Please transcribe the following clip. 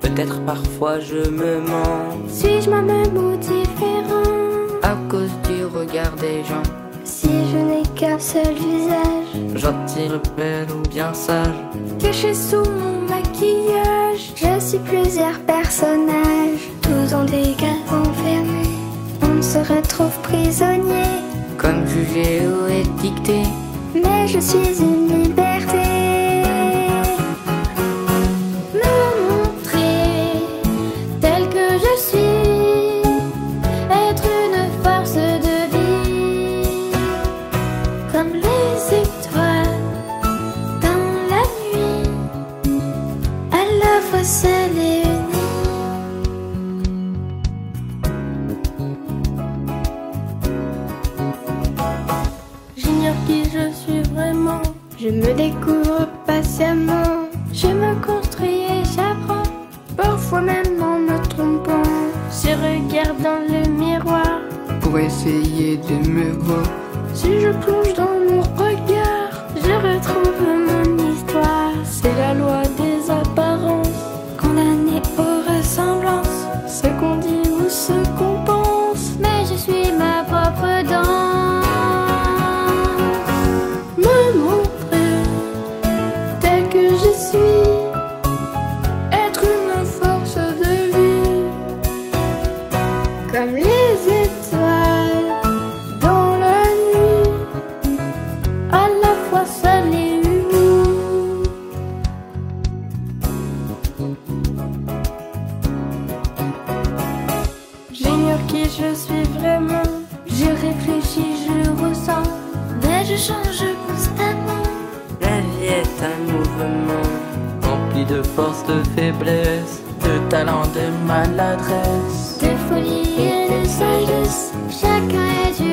Peut-être parfois je me mens. Suis-je moi-même ou différent À cause du regard des gens. Si je n'ai qu'un seul visage, Gentil, belle ou bien sage. caché sous mon maquillage, je suis plusieurs personnages, tous des cases enfermés. On se retrouve prisonnier, Comme jugé ou étiqueté. mais je suis une fois et. J'ignore qui je suis vraiment. Je me découvre patiemment. Je me construis et j'apprends. Parfois même en me trompant. Je regarde dans le miroir. Pour essayer de me voir. Si je plonge je suis vraiment. Je réfléchis, je ressens, mais je change constamment. La vie est un mouvement. Rempli de force, de faiblesse. De talent, de maladresse. De folie et de sagesse, chacun est une